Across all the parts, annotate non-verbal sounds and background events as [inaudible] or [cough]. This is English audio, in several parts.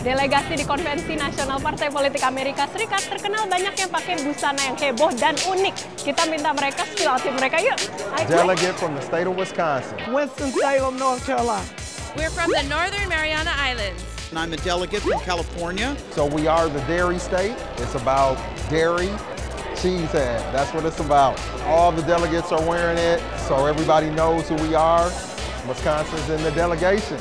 Delegasi di Konvensi Nasional Partai Politik Amerika Serikat terkenal banyak yang pakai busana yang heboh dan unik. Kita minta mereka spill outfit mereka yuk. Ayo, Delegate from the state of Wisconsin. Winston-Salem, North Carolina. We're from the Northern Mariana Islands. And I'm a delegate from California. So we are the dairy state. It's about dairy, cheesehead. That's what it's about. All the delegates are wearing it, so everybody knows who we are. Wisconsin's in the delegation.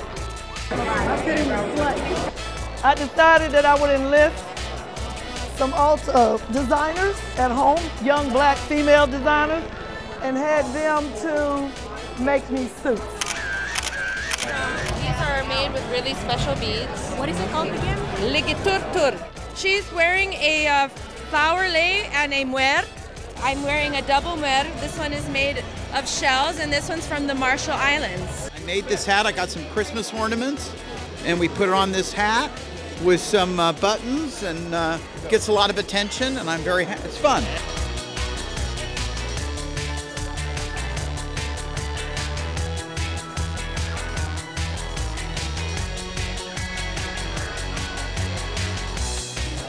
I decided that I would enlist some alt uh, designers at home, young black female designers, and had them to make me suits. These are made with really special beads. What is it called again? Ligiturtur. She's wearing a uh, flower lei and a muer. I'm wearing a double muer. This one is made of shells, and this one's from the Marshall Islands. I made this hat. I got some Christmas ornaments, and we put it on this hat with some uh, buttons, and uh, gets a lot of attention. And I'm very ha- it's fun.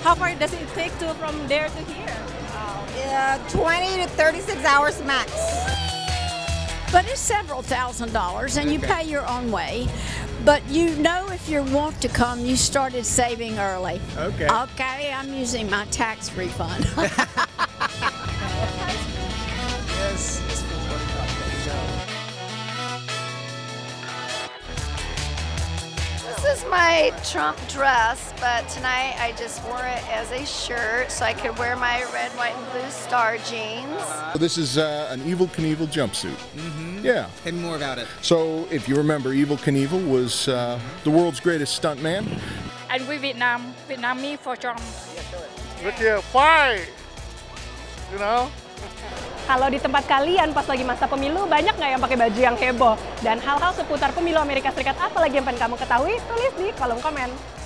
How far does it take to from there to here? Uh, 20 to 36 hours max. But it's several thousand dollars and you pay your own way. But you know if you want to come, you started saving early. Okay. Okay, I'm using my tax refund. [laughs] This is my Trump dress, but tonight I just wore it as a shirt so I could wear my red, white, and blue star jeans. This is uh, an Evel Knievel jumpsuit. Mm-hmm. Yeah. Tell me more about it. So, if you remember, Evel Knievel was uh, the world's greatest stuntman. and we Vietnam, Vietnamese for Trump. Look here, fight! You know? Kalau di tempat kalian pas lagi masa pemilu banyak nggak yang pakai baju yang heboh? Dan hal-hal seputar pemilu Amerika Serikat apa lagi yang pengen kamu ketahui? Tulis di kolom komen.